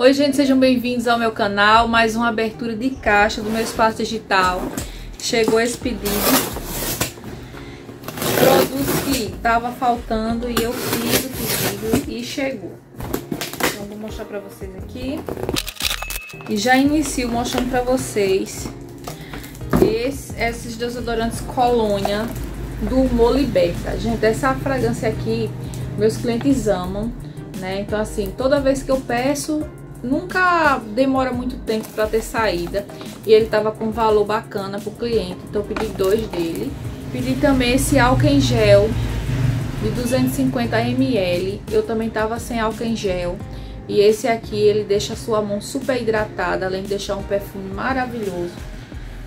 Oi, gente, sejam bem-vindos ao meu canal. Mais uma abertura de caixa do meu espaço digital. Chegou esse pedido. Produtos que tava faltando e eu fiz o pedido e chegou. Então, vou mostrar pra vocês aqui. E já inicio mostrando pra vocês esse, esses desodorantes Colônia do Humor Liberta. Gente, essa fragrância aqui, meus clientes amam, né? Então, assim, toda vez que eu peço, nunca demora muito tempo para ter saída. E ele tava com valor bacana pro cliente, então eu pedi dois dele. Pedi também esse álcool em gel de 250 ml. Eu também tava sem álcool em gel. E esse aqui, ele deixa a sua mão super hidratada, além de deixar um perfume maravilhoso.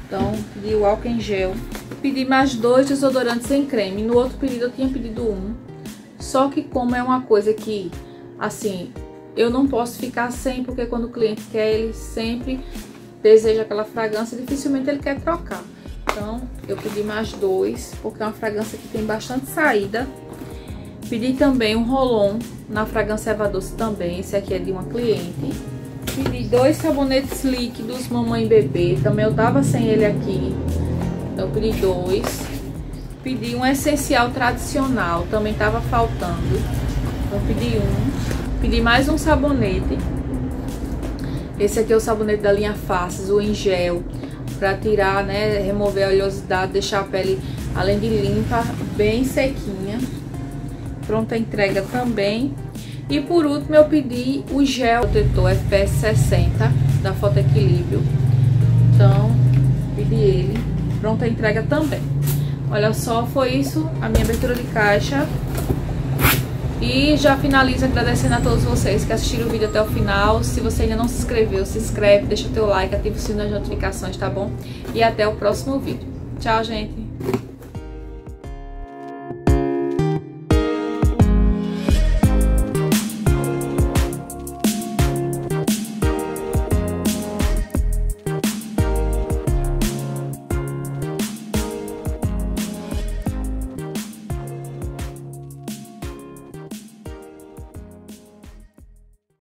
Então, pedi o álcool em gel. Pedi mais dois desodorantes em creme. No outro pedido eu tinha pedido um. Só que como é uma coisa que, assim, eu não posso ficar sem, porque quando o cliente quer, ele sempre deseja aquela fragrância, dificilmente ele quer trocar. Então, eu pedi mais dois, porque é uma fragrância que tem bastante saída. Pedi também um rolon na fragrância Eva Doce também, esse aqui é de uma cliente. Pedi dois sabonetes líquidos Mamãe Bebê, também eu tava sem ele aqui. Então, pedi dois. Pedi um essencial tradicional, também tava faltando. Então, pedi um. Pedi mais um sabonete. Esse aqui é o sabonete da linha Faces, o em gel. Pra tirar, né, remover a oleosidade, deixar a pele, além de limpa, bem sequinha. Pronta a entrega também. E por último eu pedi o gel protetor FPS 60 da Foto Equilíbrio. Então, pedi ele. Pronta a entrega também. Olha só, foi isso a minha abertura de caixa. E já finalizo agradecendo a todos vocês que assistiram o vídeo até o final. Se você ainda não se inscreveu, se inscreve, deixa o teu like, ativa o sino das notificações, tá bom? E até o próximo vídeo. Tchau, gente!